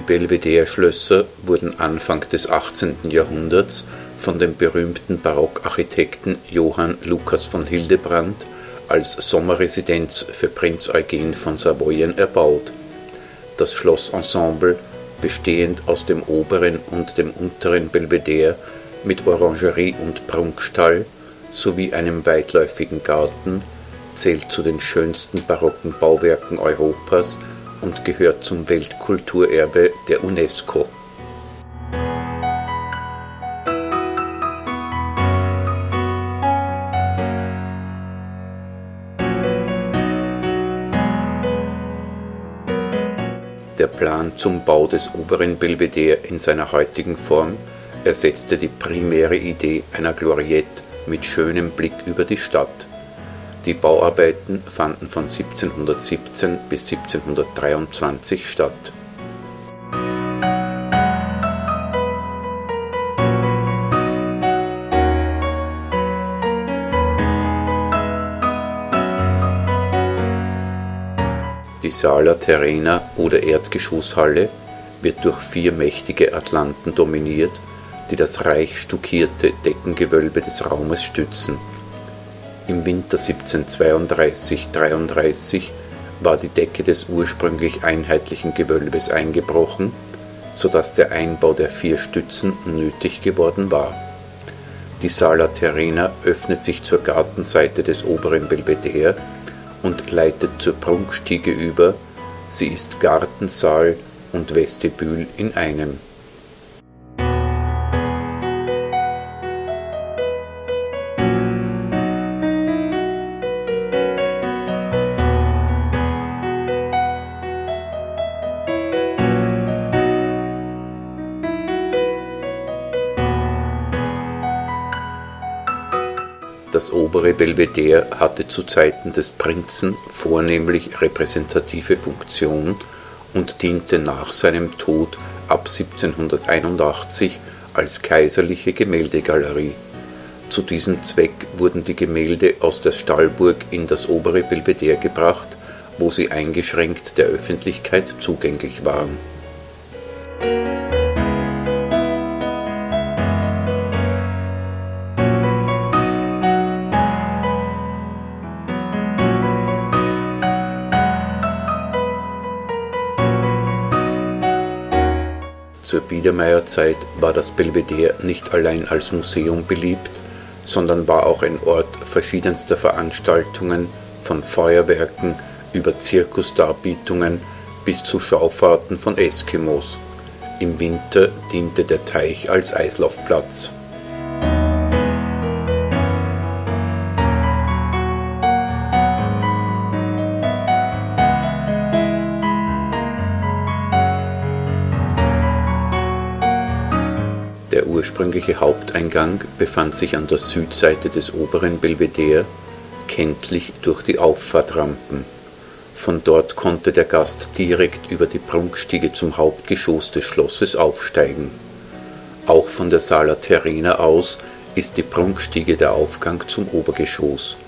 Die Belvedere-Schlösser wurden Anfang des 18. Jahrhunderts von dem berühmten Barockarchitekten Johann Lucas von Hildebrand als Sommerresidenz für Prinz Eugen von Savoyen erbaut. Das Schlossensemble, bestehend aus dem oberen und dem unteren Belvedere mit Orangerie und Prunkstall sowie einem weitläufigen Garten, zählt zu den schönsten barocken Bauwerken Europas und gehört zum Weltkulturerbe der UNESCO. Der Plan zum Bau des oberen Belvedere in seiner heutigen Form ersetzte die primäre Idee einer Gloriette mit schönem Blick über die Stadt. Die Bauarbeiten fanden von 1717 bis 1723 statt. Die Sala Terrena oder Erdgeschosshalle wird durch vier mächtige Atlanten dominiert, die das reich stuckierte Deckengewölbe des Raumes stützen im Winter 1732/33 war die Decke des ursprünglich einheitlichen Gewölbes eingebrochen, so dass der Einbau der vier Stützen nötig geworden war. Die Sala Terrena öffnet sich zur Gartenseite des oberen Belvedere und leitet zur Prunkstiege über, sie ist Gartensaal und Vestibül in einem Das obere Belvedere hatte zu Zeiten des Prinzen vornehmlich repräsentative Funktion und diente nach seinem Tod ab 1781 als kaiserliche Gemäldegalerie. Zu diesem Zweck wurden die Gemälde aus der Stallburg in das obere Belvedere gebracht, wo sie eingeschränkt der Öffentlichkeit zugänglich waren Zur Biedermeierzeit war das Belvedere nicht allein als Museum beliebt, sondern war auch ein Ort verschiedenster Veranstaltungen, von Feuerwerken über Zirkusdarbietungen bis zu Schaufahrten von Eskimos. Im Winter diente der Teich als Eislaufplatz ursprüngliche Haupteingang befand sich an der Südseite des oberen Belvedere, kenntlich durch die Auffahrtrampen. Von dort konnte der Gast direkt über die Prunkstiege zum Hauptgeschoss des Schlosses aufsteigen. Auch von der Sala Terrena aus ist die Prunkstiege der Aufgang zum Obergeschoss.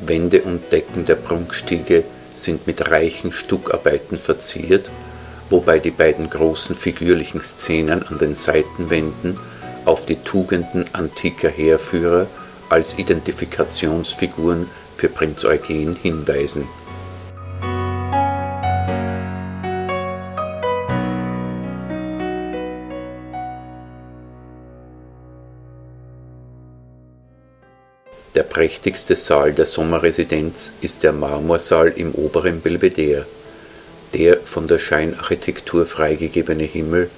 Wände und Decken der Prunkstiege sind mit reichen Stuckarbeiten verziert wobei die beiden großen figürlichen Szenen an den Seitenwänden auf die Tugenden antiker Heerführer als Identifikationsfiguren für Prinz Eugen hinweisen. Der prächtigste Saal der Sommerresidenz ist der Marmorsaal im oberen Belvedere der von der Scheinarchitektur freigegebene Himmel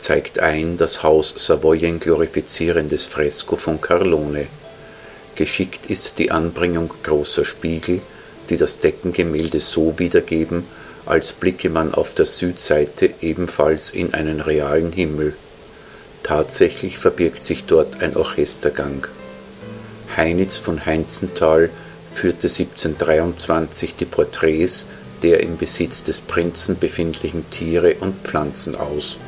zeigt ein das Haus Savoyen glorifizierendes Fresko von Carlone. Geschickt ist die Anbringung großer Spiegel, die das Deckengemälde so wiedergeben, als blicke man auf der Südseite ebenfalls in einen realen Himmel. Tatsächlich verbirgt sich dort ein Orchestergang. Heinitz von Heinzenthal führte 1723 die Porträts der im Besitz des Prinzen befindlichen Tiere und Pflanzen aus.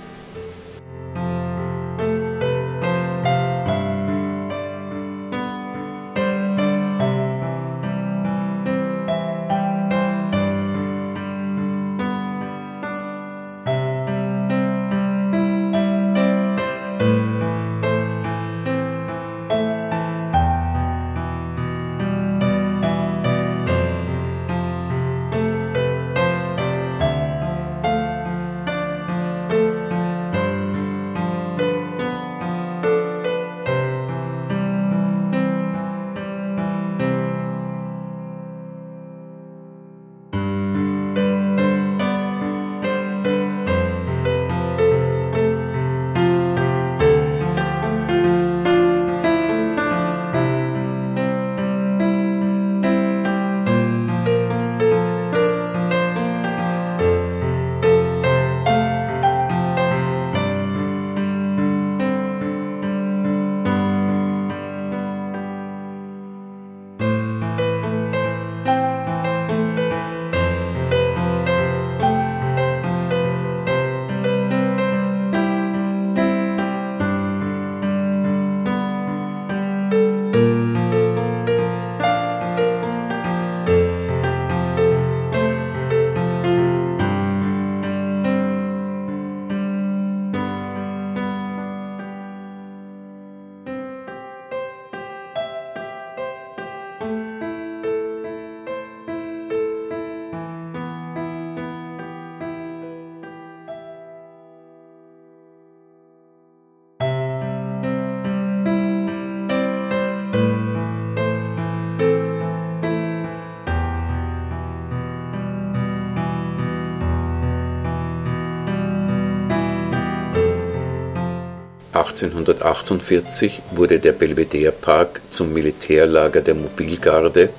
1848 wurde der Belvedere Park zum Militärlager der Mobilgarde,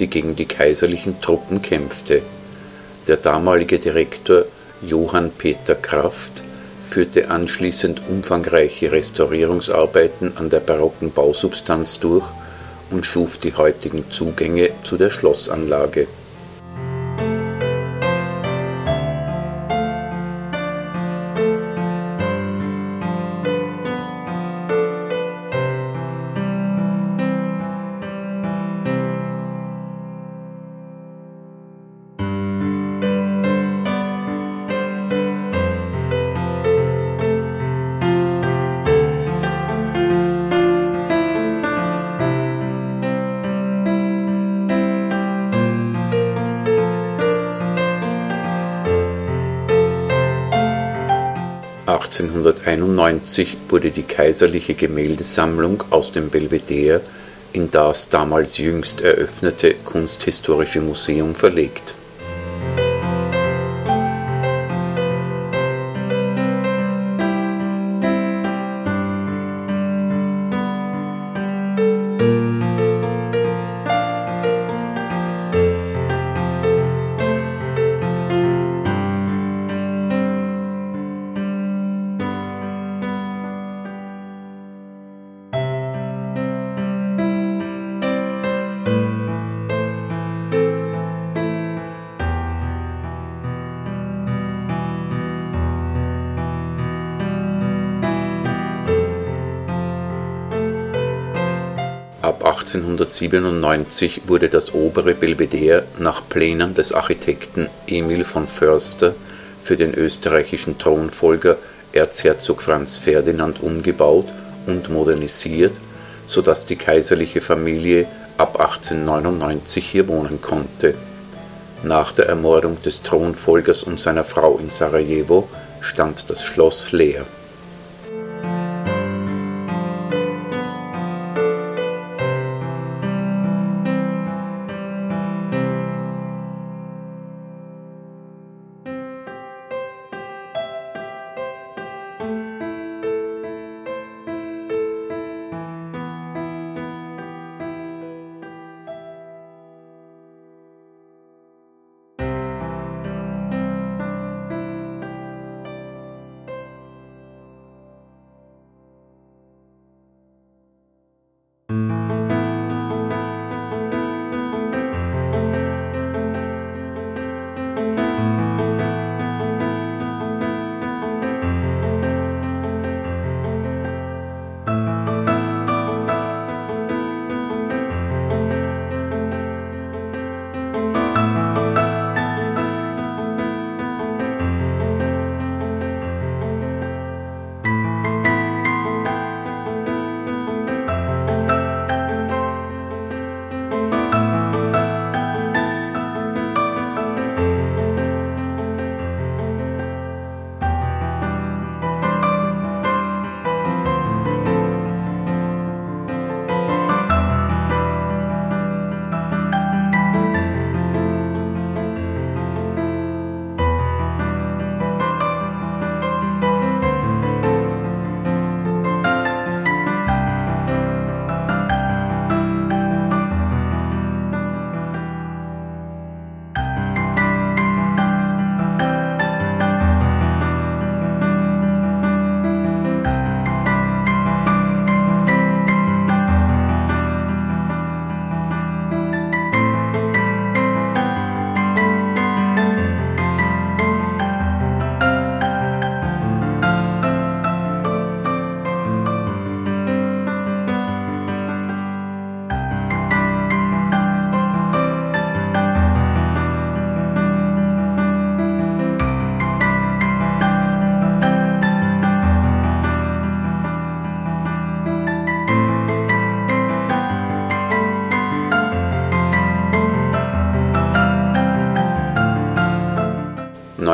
die gegen die kaiserlichen Truppen kämpfte. Der damalige Direktor Johann Peter Kraft führte anschließend umfangreiche Restaurierungsarbeiten an der barocken Bausubstanz durch und schuf die heutigen Zugänge zu der Schlossanlage 1891 wurde die kaiserliche Gemäldesammlung aus dem Belvedere in das damals jüngst eröffnete Kunsthistorische Museum verlegt 1897 wurde das obere Belvedere nach Plänen des Architekten Emil von Förster für den österreichischen Thronfolger Erzherzog Franz Ferdinand umgebaut und modernisiert, so dass die kaiserliche Familie ab 1899 hier wohnen konnte. Nach der Ermordung des Thronfolgers und seiner Frau in Sarajevo stand das Schloss leer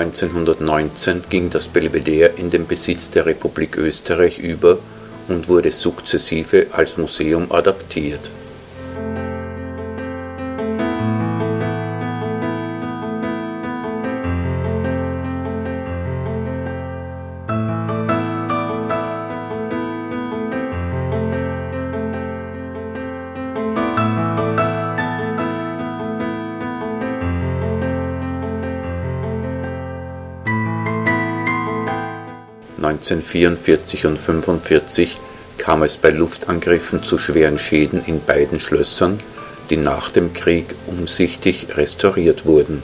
1919 ging das Belvedere in den Besitz der Republik Österreich über und wurde sukzessive als Museum adaptiert 1944 und 1945 kam es bei Luftangriffen zu schweren Schäden in beiden Schlössern, die nach dem Krieg umsichtig restauriert wurden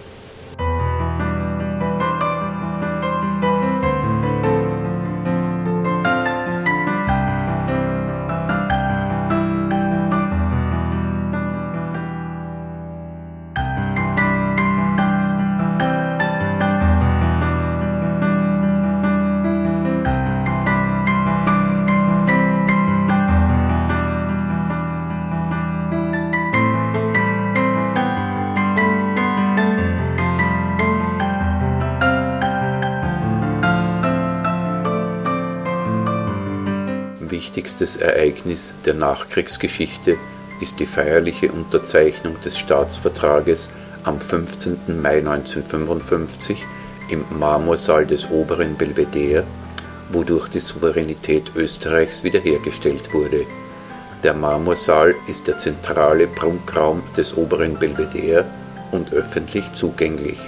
wichtigstes Ereignis der Nachkriegsgeschichte ist die feierliche Unterzeichnung des Staatsvertrages am 15. Mai 1955 im Marmorsaal des Oberen Belvedere, wodurch die Souveränität Österreichs wiederhergestellt wurde. Der Marmorsaal ist der zentrale Prunkraum des Oberen Belvedere und öffentlich zugänglich.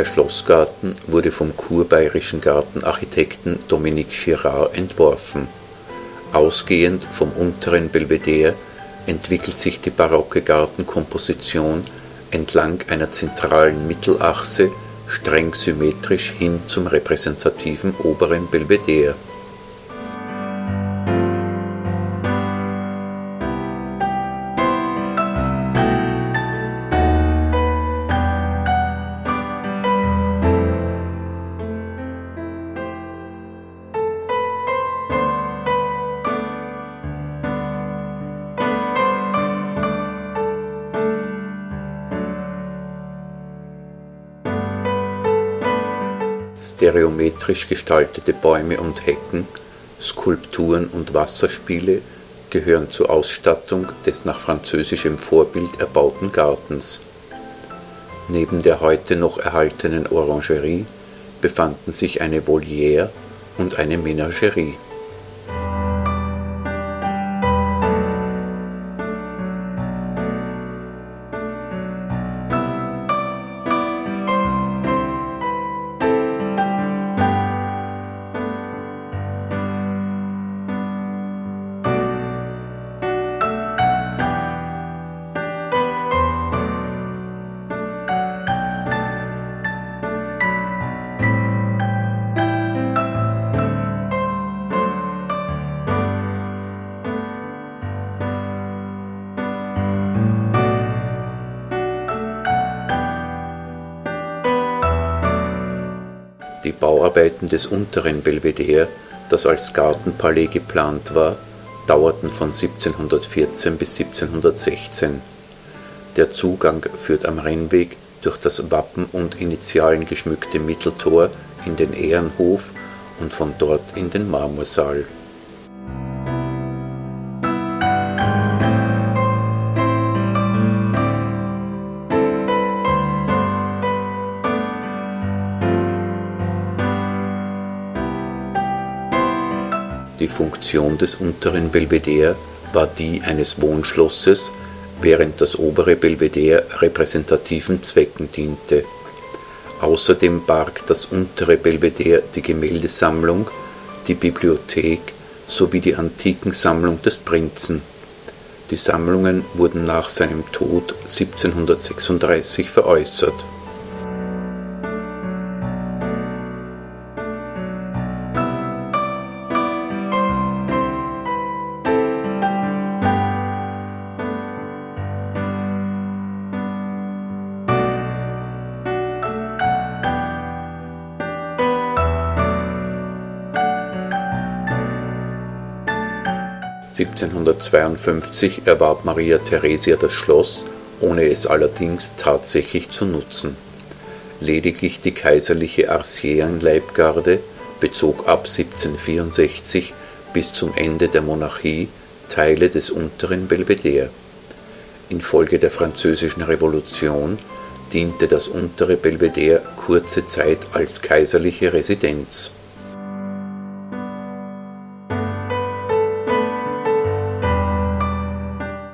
Der Schlossgarten wurde vom kurbayerischen Gartenarchitekten Dominique Girard entworfen. Ausgehend vom unteren Belvedere entwickelt sich die barocke Gartenkomposition entlang einer zentralen Mittelachse streng symmetrisch hin zum repräsentativen oberen Belvedere stereometrisch gestaltete Bäume und Hecken, Skulpturen und Wasserspiele gehören zur Ausstattung des nach französischem Vorbild erbauten Gartens. Neben der heute noch erhaltenen Orangerie befanden sich eine Voliere und eine Menagerie Die Bauarbeiten des unteren Belvedere, das als Gartenpalais geplant war, dauerten von 1714 bis 1716. Der Zugang führt am Rennweg durch das Wappen und Initialen geschmückte Mitteltor in den Ehrenhof und von dort in den Marmorsaal. Funktion des unteren Belvedere war die eines Wohnschlosses, während das obere Belvedere repräsentativen Zwecken diente. Außerdem barg das untere Belvedere die Gemäldesammlung, die Bibliothek sowie die Antikensammlung des Prinzen. Die Sammlungen wurden nach seinem Tod 1736 veräußert 1752 erwarb Maria Theresia das Schloss, ohne es allerdings tatsächlich zu nutzen. Lediglich die kaiserliche Arcierenleibgarde bezog ab 1764 bis zum Ende der Monarchie Teile des unteren Belvedere. Infolge der Französischen Revolution diente das untere Belvedere kurze Zeit als kaiserliche Residenz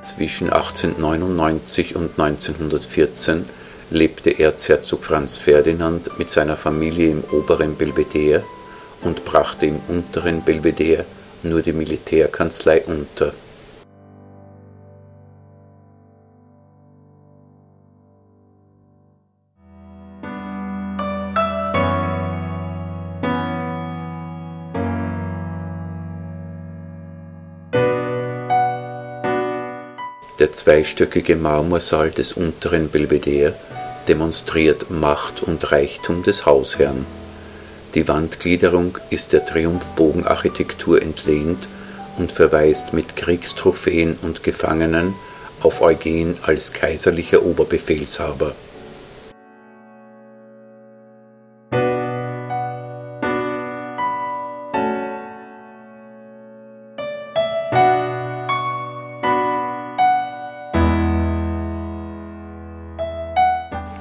Zwischen 1899 und 1914 lebte Erzherzog Franz Ferdinand mit seiner Familie im oberen Belvedere und brachte im unteren Belvedere nur die Militärkanzlei unter zweistöckige Marmorsaal des unteren Belvedere demonstriert Macht und Reichtum des Hausherrn. Die Wandgliederung ist der Triumphbogenarchitektur entlehnt und verweist mit Kriegstrophäen und Gefangenen auf Eugen als kaiserlicher Oberbefehlshaber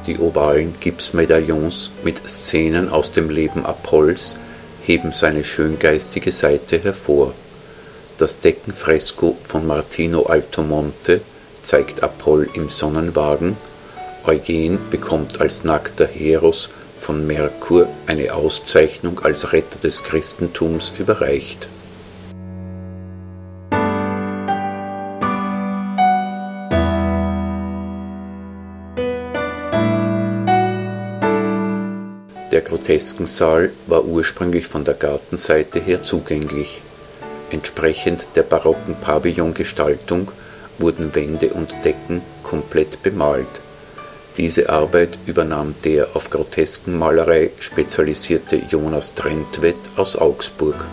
Die ovalen Gipsmedaillons mit Szenen aus dem Leben Apolls heben seine schöngeistige Seite hervor. Das Deckenfresko von Martino Altomonte zeigt Apoll im Sonnenwagen, Eugen bekommt als nackter Heros von Merkur eine Auszeichnung als Retter des Christentums überreicht Der Groteskensaal war ursprünglich von der Gartenseite her zugänglich. Entsprechend der barocken Pavillongestaltung wurden Wände und Decken komplett bemalt. Diese Arbeit übernahm der auf Groteskenmalerei spezialisierte Jonas Trentwett aus Augsburg.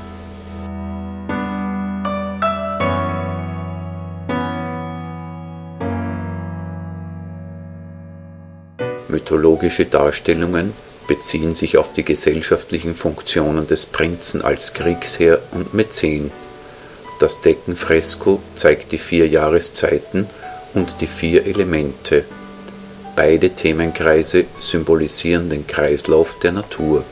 Mythologische Darstellungen beziehen sich auf die gesellschaftlichen Funktionen des Prinzen als Kriegsherr und Mäzen. Das Deckenfresko zeigt die vier Jahreszeiten und die vier Elemente. Beide Themenkreise symbolisieren den Kreislauf der Natur